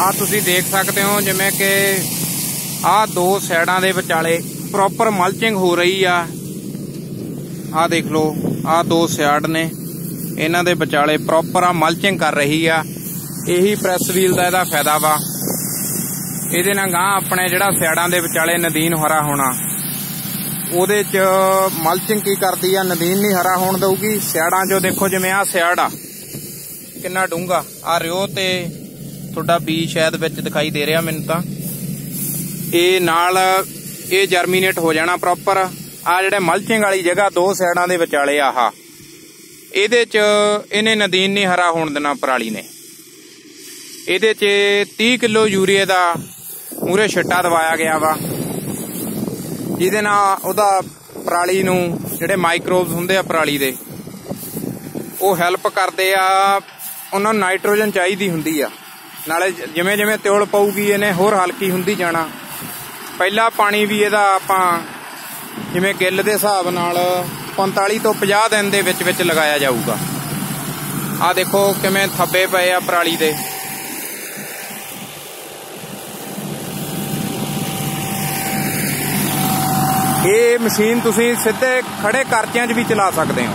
ਆ ਤੁਸੀਂ ਦੇਖ ਸਕਦੇ ਹੋ ਜਿਵੇਂ ਕਿ ਆ ਦੋ ਸਾਈਡਾਂ ਦੇ ਵਿਚਾਲੇ ਪ੍ਰੋਪਰ ਮਲਚਿੰਗ ਹੋ ਰਹੀ ਆ। ਆ ਦੇਖ ਲਓ, ਆ ਦੋ ਸਾਈਡ ਨੇ। ਇਹਨਾਂ ਦੇ ਵਿਚਾਲੇ ਪ੍ਰੋਪਰ ਆ ਮਲਚਿੰਗ ਕਰ ਰਹੀ ਆ। ਇਹੀ ਪ੍ਰੈਸ ਵੀਲ ਦਾ ਇਹਦਾ ਫਾਇਦਾ ਵਾ। ਇਹਦੇ ਨਾਲ ਗਾਂ ਆਪਣੇ ਜਿਹੜਾ ਸਾਈਡਾਂ ਦੇ ਵਿਚਾਲੇ ਨਦੀਨ ਹਰਾ ਹੋਣਾ। ਉਹਦੇ ਚ ਮਲਚਿੰਗ ਕੀ ਕਰਦੀ ਆ? ਨਦੀਨ ਨਹੀਂ ਹਰਾ ਹੋਣ ਦਊਗੀ। ਸਾਈਡਾਂ 'ਚੋਂ ਦੇਖੋ ਜਿਵੇਂ ਆ ਸਾਈਡ ਆ। ਕਿੰਨਾ ਡੂੰਗਾ ਆ ਰਿਓ ਤੇ ਤੁਹਾਡਾ ਬੀ ਸ਼ਾਇਦ ਵਿੱਚ ਦਿਖਾਈ ਦੇ ਰਿਹਾ ਮੈਨੂੰ ਤਾਂ। ਇਹ ਨਾਲ ਇਹ ਜਰਮੀਨੇਟ ਹੋ ਜਾਣਾ ਪ੍ਰੋਪਰ ਆ ਜਿਹੜੇ ਮਲਚਿੰਗ ਵਾਲੀ ਜਗ੍ਹਾ ਦੋ ਸਾਈਡਾਂ ਦੇ ਵਿਚਾਲੇ ਆਹਾ। ਇਹਦੇ 'ਚ ਇਹਨੇ ਨਦੀਨ ਨਹੀਂ ਹਰਾ ਹੋਣ ਦੇਣਾ ਪਰਾਲੀ ਨੇ। ਇਹਦੇ 'ਚ 30 ਕਿਲੋ ਯੂਰੀਏ ਦਾ ਮੂਰੇ ਛੱਟਾ ਦਵਾਇਆ ਗਿਆ ਵਾ। ਜਿਹਦੇ ਨਾਲ ਉਹਦਾ ਪਰਾਲੀ ਨੂੰ ਜਿਹੜੇ ਮਾਈਕਰੋਬਸ ਹੁੰਦੇ ਆ ਪਰਾਲੀ ਦੇ, ਉਹ ਹੈਲਪ ਕਰਦੇ ਆ। ਉਹਨਾਂ ਨੂੰ ਨਾਈਟ੍ਰੋਜਨ ਚਾਹੀਦੀ ਹੁੰਦੀ ਆ। ਨਾਲੇ ਜਿਵੇਂ ਜਿਵੇਂ ਤਿਉਲ ਪਊਗੀ, ਇਹਨੇ ਹੋਰ ਹਲਕੀ ਹੁੰਦੀ ਜਾਣਾ। ਪਹਿਲਾ ਪਾਣੀ ਵੀ ਇਹਦਾ ਆਪਾਂ ਜਿਵੇਂ ਗਿੱਲ ਦੇ ਹਿਸਾਬ ਨਾਲ 45 ਤੋਂ 50 ਦਿਨ ਦੇ ਵਿੱਚ ਵਿੱਚ ਲਗਾਇਆ ਜਾਊਗਾ। ਆ ਦੇਖੋ ਕਿਵੇਂ ਥੱਬੇ ਪਏ ਆ ਪਰਾਲੀ ਦੇ। ਇਹ ਮਸ਼ੀਨ ਤੁਸੀਂ ਸਿੱਧੇ ਖੜੇ ਕਰਚਿਆਂ 'ਚ ਵੀ ਚਲਾ ਸਕਦੇ ਹੋ।